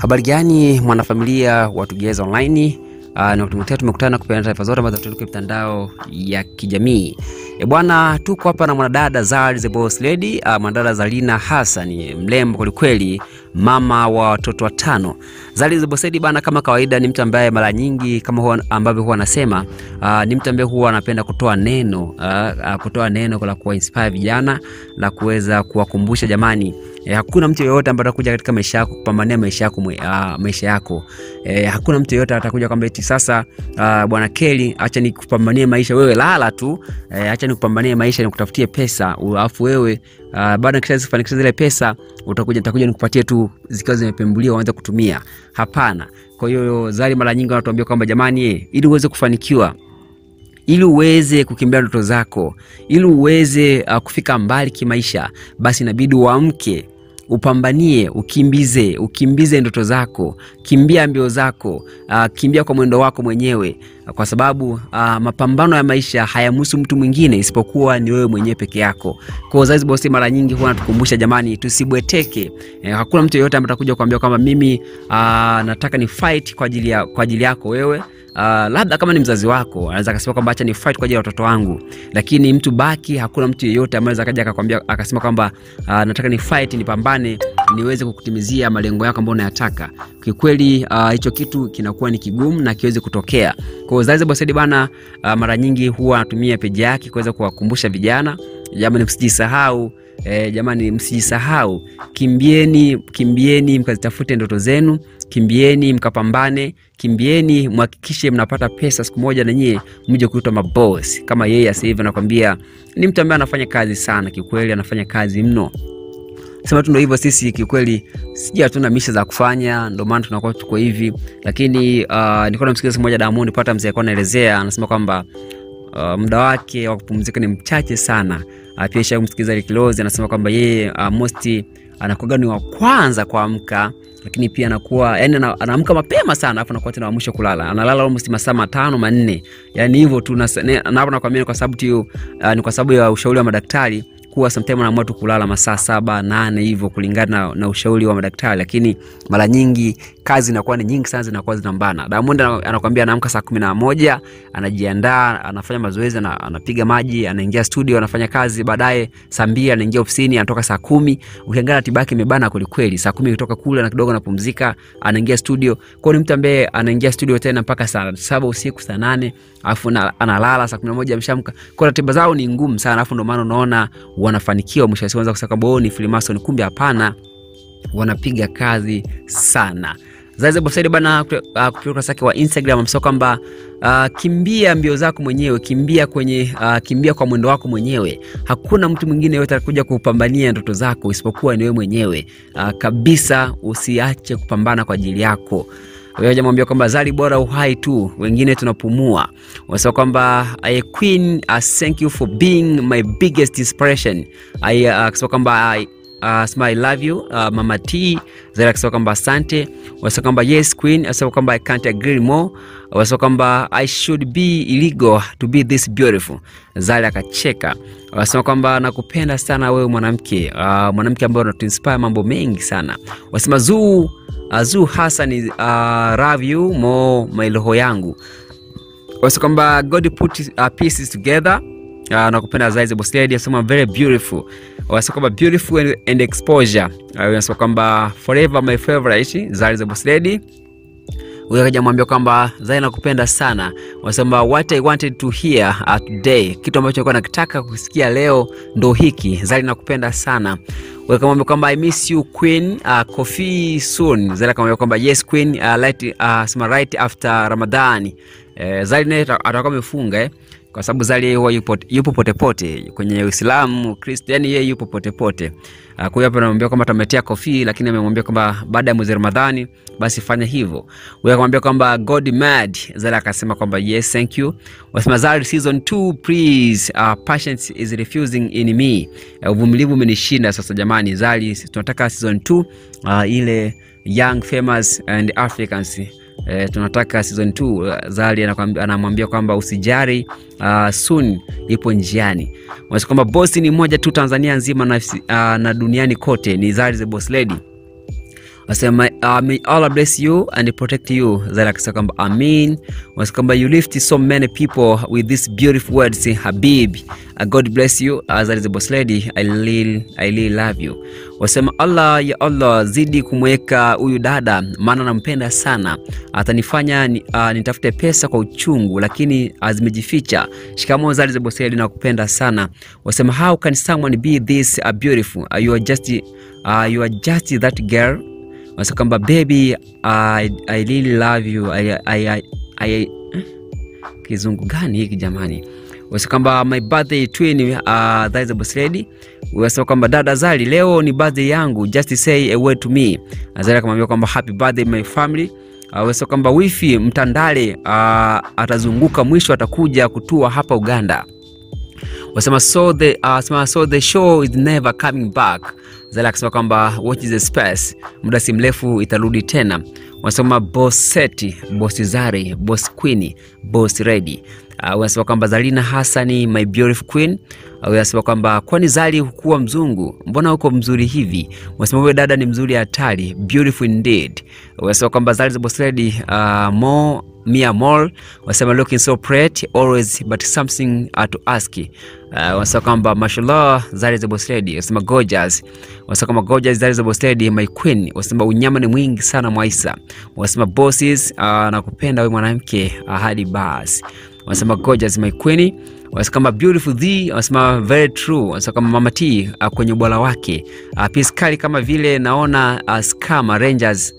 Habari gani mwanafamilia wa Tugeza Online? Uh, ni wakati tumekutana kupeana taarifa zote ambazo tunatoka mitandao ya kijamii. E bwana, tuko hapa na mwanadada Zari the Boss Lady, uh, mwanadada Zarina Hassan, mrembo kwelikweli, mama wa watoto watano. Zari the Boss Lady bana, kama kawaida, ni mtu ambaye mara nyingi kama huwa ambavyo huwa anasema uh, ni mtu ambaye huwa anapenda kutoa neno uh, uh, kutoa neno la kuwa inspire vijana la kuweza kuwakumbusha jamani E, hakuna mtu yeyote ambaye atakuja katika maisha yako kupambania maisha yako mwe, uh, maisha yako. E, hakuna mtu yeyote atakuja kwamba eti sasa uh, bwana Kelly, acha nikupambanie maisha wewe lala tu. E, acha nikupambanie maisha nikutafutie pesa. Alafu wewe uh, baada ya kufanikisha zile pesa utakuja nitakuja nikupatie tu zikiwa zimepembuliwa uanze kutumia. Hapana. Kwa hiyo Zari mara nyingi wanatuambia kwamba jamani, ili uweze kufanikiwa ili uweze kukimbia ndoto zako, ili uweze uh, kufika mbali kimaisha, basi inabidi uamke, upambanie, ukimbize, ukimbize ndoto zako, kimbia mbio zako, uh, kimbia kwa mwendo wako mwenyewe, kwa sababu uh, mapambano ya maisha hayamhusu mtu mwingine isipokuwa ni wewe mwenyewe peke yako. Kwa hiyo bosi, mara nyingi huwa natukumbusha jamani, tusibweteke. Eh, hakuna mtu yeyote ambaye atakuja kuambia kwamba mimi uh, nataka ni fight kwa ajili ya, kwa ajili yako wewe Uh, labda kama ni mzazi wako anaweza akasema kwamba acha ni fight kwa ajili ya watoto wangu, lakini mtu baki, hakuna mtu yeyote ambaye anaweza kaja akakwambia akasema kwamba uh, nataka ni fight nipambane niweze kukutimizia malengo yako ambayo unayataka. Kikweli hicho uh, kitu kinakuwa ni kigumu na kiwezi kutokea. Kwa hiyo the Boss bana, uh, mara nyingi huwa anatumia peji yake kuweza kuwakumbusha vijana, jamani, msijisahau E, jamani msijisahau, kimbieni kimbieni mkazitafute ndoto zenu, kimbieni mkapambane, kimbieni mhakikishe mnapata pesa siku moja na nyie mje kuitwa maboss kama yeye. Sasa anakwambia ni mtu ambaye anafanya kazi sana, kiukweli anafanya kazi mno. Sema tu ndo hivyo, sisi kiukweli sija hatuna misha za kufanya, ndo maana tunakuwa tuko hivi. Lakini uh, nilikuwa namsikiliza siku moja Diamond pata mzee alikuwa anaelezea, anasema kwamba uh, muda wake wa kupumzika ni mchache sana. Uh, pia isha kumsikiza Likilozi anasema kwamba yeye uh, mosti anakuwaga ni wa kwanza kuamka, lakini pia anakuwa yani anaamka mapema sana, afu anakuwa tena wa mwisho kulala, analala almost masaa matano manne, yani hivyo tu. Napo nakwambia kwa sababu tu ni kwa sababu ya ushauri wa madaktari kuwa sometimes anaamua tu kulala masaa saba nane hivyo kulingana na, na ushauri wa madaktari, lakini mara nyingi kazi inakuwa ni nyingi sana, zinakuwa zinambana. Diamond anakuambia anaamka saa kumi na moja anajiandaa, anafanya mazoezi, anapiga maji, anaingia studio, anafanya kazi. Baadaye saa mbili anaingia ofisini, anatoka saa kumi. Ukiangalia ratiba yake imebana kwelikweli. Saa kumi kutoka kule na kidogo anapumzika, anaingia studio. Kwa ni mtu ambaye anaingia studio tena mpaka saa saba usiku, saa nane alafu analala saa kumi na moja ameshamka. Kwa ratiba zao ni ngumu sana, alafu ndio maana unaona wanafanikiwa mwisho wa siku, wanaweza kusema kwamba ni Freemason, kumbe hapana, wanapiga kazi sana. Zari Bosaidi bana uh, bana, kupitia ukurasa wake wa Instagram amesema kwamba uh, kimbia mbio zako mwenyewe, kimbia kwenye uh, kimbia kwa mwendo wako mwenyewe. Hakuna mtu mwingine yote atakuja kupambania ndoto zako isipokuwa ni wewe mwenyewe. Uh, kabisa, usiache kupambana kwa ajili yako. Jamwambia kwamba Zari bora uhai tu, wengine tunapumua. Wanasema kwamba I queen uh, thank you for being my biggest inspiration. I uh, kwamba Uh, sma I love you uh, Mama T. Zari akisema kwamba asante. wasema kwamba yes queen. asema kwamba I can't agree more. wasema kwamba I should be illegal to be this beautiful. Zari akacheka. wasema kwamba nakupenda sana wewe mwanamke, uh, mwanamke ambaye unatuinspire mambo mengi sana. wasema zuu uh, zuu Hassan uh, love you more my yangu. Wasema kwamba God put uh, pieces together Uh, nakupenda the Boss asema very beautiful. Wanasema kwamba beautiful and, and exposure. Wanasema uh, kwamba forever my favorite Zari the Boss Lady. Huyo akaja mwambia kwamba Zari nakupenda sana. Wanasema what I wanted to hear uh, today, kitu ambacho nilikuwa nakitaka kusikia leo ndo hiki. Zari nakupenda sana. Wakamwambia kwamba I miss you queen, uh, coffee soon. Zari akamwambia kwamba yes queen, uh, right, uh, right after Ramadhani. Eh, Zari naye atakuwa amefunga eh kwa sababu Zari huwa yupo, yupo potepote kwenye Uislamu, Kristo, yani yeye yupo potepote. Kwa hiyo hapa anamwambia kwamba tametea kofi, lakini amemwambia kwamba baada ya mwezi Ramadhani basi fanya hivyo. Huyo akamwambia kwamba God mad. Zari akasema kwamba yes thank you. Wasema Zari season 2 please, uh, patience is refusing in me. Uvumilivu uh, umenishinda sasa jamani. Zari tunataka season 2 uh, ile young famous and Africans E, tunataka season 2. Zari anamwambia kwamba usijari, uh, soon ipo njiani. Wanasema kwamba bosi ni moja tu Tanzania nzima na, uh, na duniani kote ni Zari the Boss Lady. Wasema uh, may Allah bless you and protect you. Zari akasema kwamba amin. Wasema kwamba you lift so many people with this beautiful words Habib. Uh, God bless you. Uh, Zari the boss lady, I really, I really love you. Wasema Allah ya Allah zidi kumweka huyu dada, maana nampenda sana, atanifanya ni, uh, nitafute pesa kwa uchungu, lakini zimejificha. Shikamoo Zari boss lady, nakupenda sana. Wasema how can someone be this uh, beautiful? Uh, you are just, uh, you are just that girl Wanasema kwamba baby I, I really love you. I, I, I, I, kizungu gani hiki jamani? Wanasema kwamba my birthday twin uh, that is boss lady Wanasema kwamba dada Zari leo ni birthday yangu. Just say a word to me. Zari akamwambia kwamba happy birthday my family. Wanasema kwamba wifi Mtandale uh, atazunguka mwisho atakuja kutua hapa Uganda wasema so the, uh, sema, so the show is never coming back Zale akasema kwamba watch the space, muda si mrefu itarudi tena. Wanasema boss Seti, boss Zari, boss Queen, boss Redi. Uh, wanasema kwamba Zarina Hassani my beautiful queen. Wanasema kwamba kwani Zari hukuwa mzungu, mbona uko mzuri hivi? Anasema wewe dada ni mzuri hatari, beautiful indeed. Anasema kwamba Zari Ready, uh, more Mia Mall wasema looking so pretty always but something uh, to ask. Uh, wasema kwamba mashallah Zari the boss lady, wasema gorgeous. Wasema kwamba gorgeous Zari the boss lady my queen. Wasema unyama ni mwingi sana Mwaisa. Wasema bosses, uh, nakupenda wewe mwanamke uh, hadi basi. Wasema gorgeous my queen. wanasema kama beautiful the, wanasema very true. wanasema kama mama T uh, kwenye ubora wake. Uh, pia skali kama vile naona uh, Skama Rangers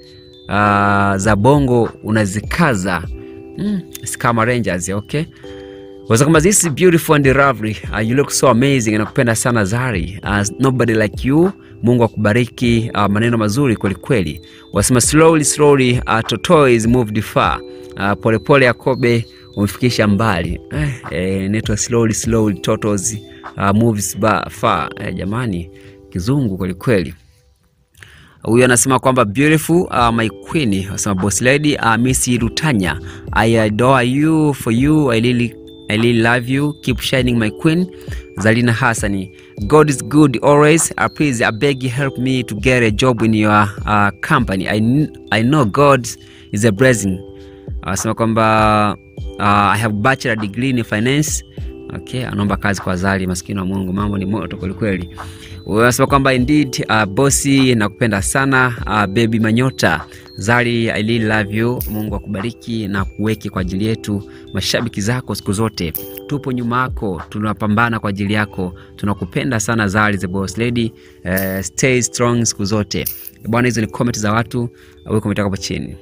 uh, za bongo unazikaza. Mm, Skama Rangers okay. Wanasema kama this is beautiful and lovely. Uh, you look so amazing nakupenda sana Zari. Uh, nobody like you. Mungu akubariki. Uh, maneno mazuri kweli kweli. Wasema slowly slowly uh, tortoise moved far. Uh, polepole Yakobe umefikisha mbali. Eh, eh, inaitwa slowly slowly totals uh, moves ba- far eh, jamani kizungu kwelikweli kweli. Huyu anasema kwamba beautiful uh, my queen. Anasema boss lady uh, miss Rutanya I adore you for you I really, I really love you. Keep shining my queen. Zalina Hassani God is good always. Uh, please I beg you help me to get a job in your uh, company. I, I know God is a blessing. Anasema kwamba uh, I have bachelor degree in finance. Okay anaomba kazi kwa Zari maskini wa Mungu mambo ni moto kwelikweli unasema kwamba indeed uh, bosi nakupenda sana uh, baby manyota. Zari I really love you. Mungu akubariki na kuweke kwa ajili yetu mashabiki zako siku zote. Tupo nyuma yako tunapambana kwa ajili yako. Tunakupenda sana Zari the boss lady. Uh, stay strong siku zote. Bwana hizo ni comment za watu uh, weka comment hapo chini